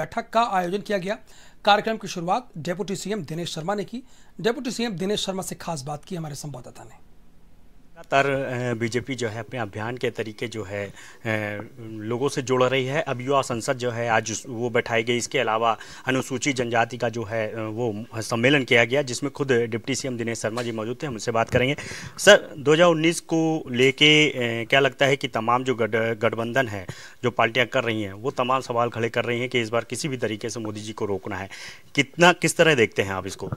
बैठक का आयोजन किया गया। कार्यक्रम की शुरुआत डेप्यूटी सीएम दिनेश शर्मा ने की। डेप्यूटी सीएम दिनेश शर्मा से खास बात की हमारे संवाददाता ने। लगातार बीजेपी जो है अपने अभियान के तरीके जो है लोगों से जोड़ रही है। अब युवा संसद जो है आज वो बैठाई गई। इसके अलावा अनुसूचित जनजाति का जो है वो सम्मेलन किया गया, जिसमें खुद डिप्टी सीएम दिनेश शर्मा जी मौजूद थे। हम उनसे बात करेंगे। सर 2019 को लेके क्या लगता है कि तमाम जो गठबंधन है, जो पार्टियाँ कर रही हैं, वो तमाम सवाल खड़े कर रही हैं कि इस बार किसी भी तरीके से मोदी जी को रोकना है? कितना, किस तरह देखते हैं आप इसको?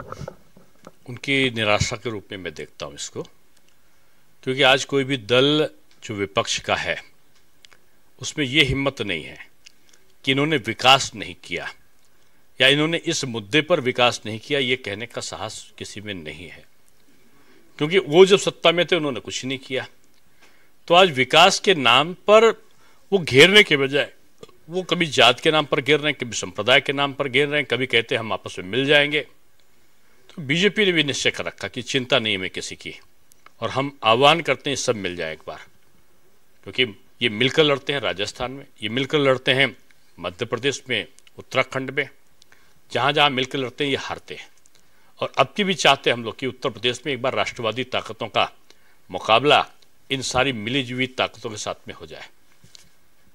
उनकी निराशा के रूप में मैं देखता हूँ इसको। क्योंकि आज कोई भी दल जो विपक्ष का है, उसमें यह हिम्मत नहीं है कि इन्होंने विकास नहीं किया, या इन्होंने इस मुद्दे पर विकास नहीं किया, ये कहने का साहस किसी में नहीं है। क्योंकि वो जब सत्ता में थे, उन्होंने कुछ नहीं किया। तो आज विकास के नाम पर वो घेरने के बजाय, वो कभी जात के नाम पर घेर रहे हैं, कभी संप्रदाय के नाम पर घेर रहे हैं, कभी कहते हैं हम आपस में मिल जाएँगे। तो बीजेपी ने भी निश्चय कर रखा कि चिंता नहीं है मैं किसी की। और हम आह्वान करते हैं सब मिल जाए एक बार। क्योंकि ये मिलकर लड़ते हैं राजस्थान में, ये मिलकर लड़ते हैं मध्य प्रदेश में, उत्तराखंड में। जहाँ जहाँ मिलकर लड़ते हैं, ये हारते हैं। और अब की भी चाहते हैं हम लोग कि उत्तर प्रदेश में एक बार राष्ट्रवादी ताकतों का मुकाबला इन सारी मिली जुली ताकतों के साथ में हो जाए।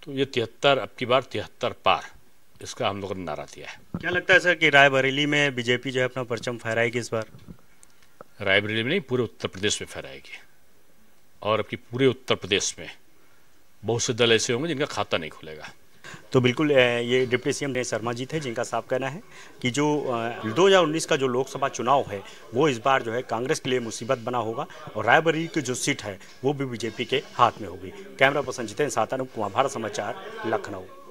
तो ये तिहत्तर, अब की बार तिहत्तर पार, इसका हम लोगों ने नारा दिया है। क्या लगता है सर कि रायबरेली में बीजेपी जो है अपना परचम फहराएगी इस बार? रायबरेली में नहीं, पूरे उत्तर प्रदेश में फहराएगी और आपकी पूरे उत्तर प्रदेश में बहुत से दल ऐसे होंगे जिनका खाता नहीं खुलेगा। तो बिल्कुल ये डिप्टी सीएम शर्मा जी थे जिनका साफ़ कहना है कि जो 2019 का जो लोकसभा चुनाव है, वो इस बार जो है कांग्रेस के लिए मुसीबत बना होगा और रायबरेली की जो सीट है, वो भी बीजेपी के हाथ में होगी। Camera person Jitendra Satanu Kumar Bharat Samachar, Lucknow.